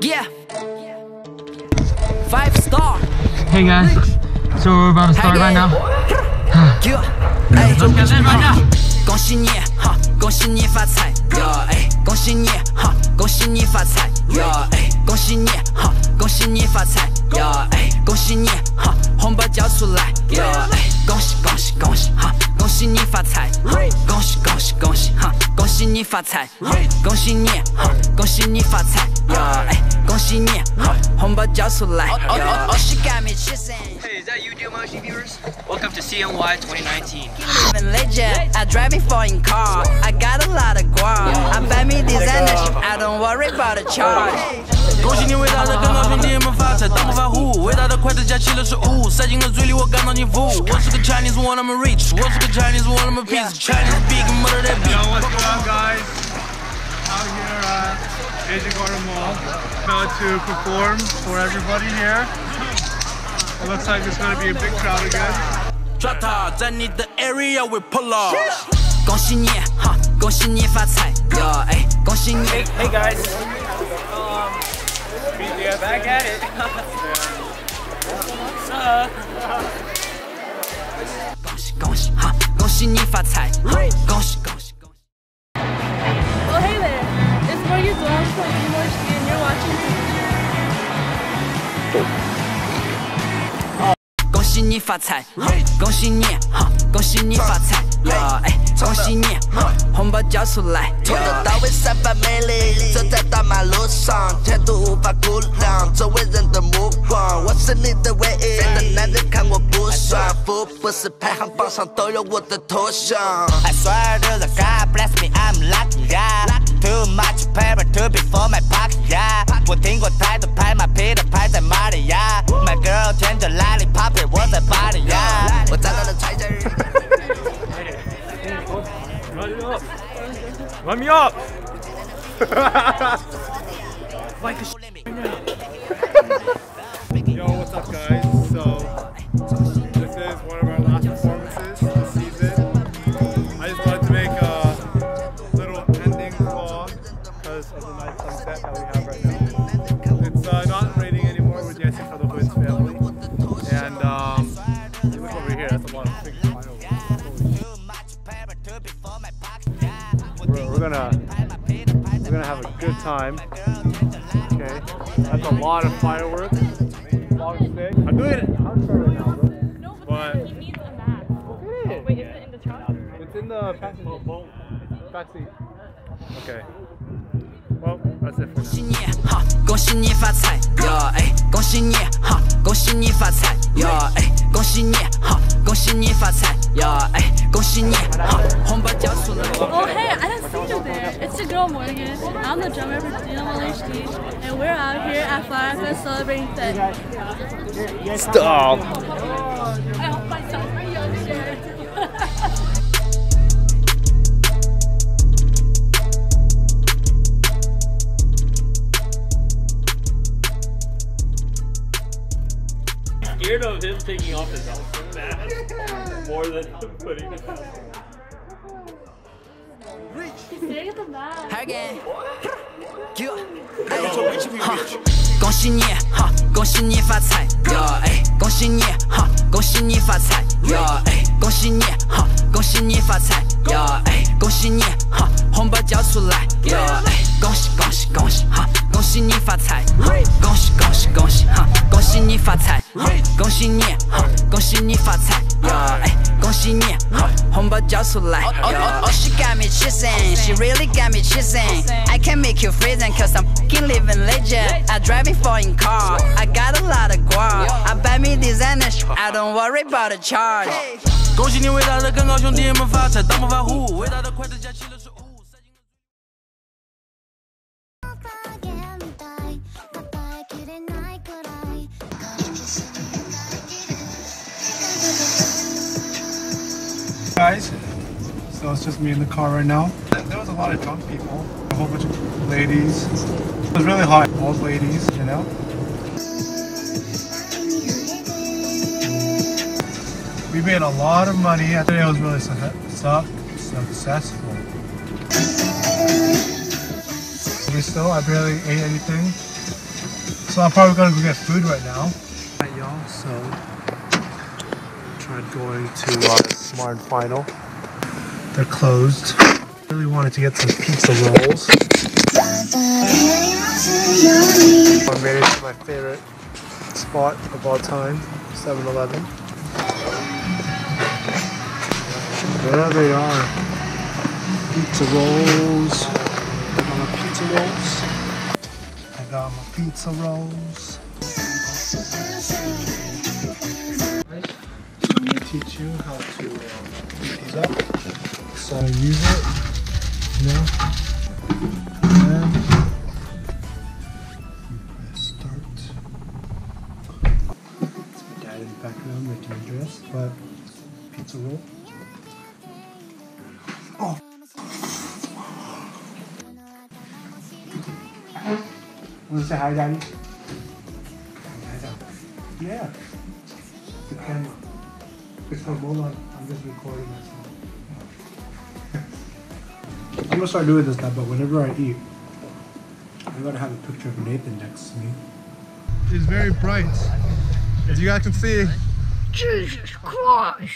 Yeah. Five star. Hey guys, so we're about to start right now. Yeah. Hey. Let's get in right now. 恭喜你哈，恭喜你发财呀！哎，恭喜你哈，恭喜你发财呀！哎，恭喜你哈，恭喜你发财呀！哎，恭喜你哈，红包交出来呀！ 你发财！恭喜你，恭喜你发财呀！哎，恭喜你，红包交出来呀！哦哦，she got me chasing. Hey, is that you, Deal Motion viewers? Welcome to CNY 2019. living legend. I drive it foreign car. I got a lot of guap. I buy me designer shit. I don't worry about the charge. 恭喜你伟大的更高兄弟们发财，大不发户，伟大的筷子夹起了食物，塞进了嘴里，我感到幸福。我是个 Chinese one, I'm a rich，我是个 Chinese one, I'm a piece. Chinese big, mother that beat. Yo, what's going on, guys? Out here at Asian Garden Mall, about to perform for everybody here. It looks like there's gonna be a big crowd again. Drop top 在你的 area we pull up。恭喜你哈，恭喜你发财呀！哎，恭喜你。 Hey guys. Um, back at it. 恭喜恭喜哈，恭喜你发财！恭喜恭喜恭喜！ 喜你发财！恭喜你哈，恭喜你发财恭喜你哈，红包交出来从头！到尾散发魅力，走在大马路上，前途无法估量，周围人的目光，我是你的唯一。别的男人看我不爽，福布斯排行榜上都有我的头像。I swear to the God bless me, I'm lucky, Let me up! Yo, what's up, guys? We're, we're gonna we're gonna have a good time. Okay, that's a lot of fireworks. Long stick. I'm doing it. I'm sorry right now, bro. No, But- but it needs a mat. Wait, is it in the trunk? It's in the passenger boat. Back seat. Okay. Well, that's it for 恭喜 now. 你哈，恭喜你发财呀！哎，恭喜你哈，恭喜你发财呀！哎，恭喜你哈，恭喜你发财呀！哎，恭喜你哈，红包 It's your Morgan. I'm the drummer for DML HD, and we're out here at Fire Fest celebrating Fed. Stop. I hope my son's my young scared of him taking off his mask more than putting it on. He's staring at the mat. Again. Yeah. 哈，恭喜你哈，恭喜你发财哟！哎，恭喜你哈，恭喜你发财哟！哎，恭喜你哈，恭喜你发财哟！哎，恭喜你哈，红包交出来哟！哎，恭喜恭喜恭喜哈，恭喜你发财！恭喜恭喜恭喜哈，恭喜你发财！恭喜你哈，恭喜你发财哟！哎，恭喜你哈，红包交出来！Oh, oh, oh, she got me chasing, she really got me chasing. I can make you freezing cause I'm fucking living legend. I drive it foreign car, I got a lot of guap. I buy me designer shit, I don't worry about the charge. 恭喜你伟大的更高兄弟们发财，大不发户，伟大的筷子夹起了食物，塞进了。 Guys, so it's just me in the car right now. There was a lot of drunk people, a whole bunch of ladies. It was really hot, old ladies, you know. We made a lot of money. I think it was really su- su- successful. still. I barely ate anything. So I'm probably gonna go get food right now. Alright y'all, so tried going to uh, Smart Final. They're closed. Really wanted to get some pizza rolls. I made it to my favorite spot of all time, 7-Eleven. There they are. Pizza rolls. I got my pizza rolls. I got my pizza rolls. I'm gonna teach you how to heat these up. So use it, you know, and press start. It's my dad in the background making a dress, but pizza roll. Oh. Want to say hi, Daddy? Yeah. The camera. It's hold on. I'm just recording myself. I'm gonna start doing this now, but whenever I eat, I gotta have a picture of Nathan next to me. It's very bright. As you guys can see, Jesus Christ!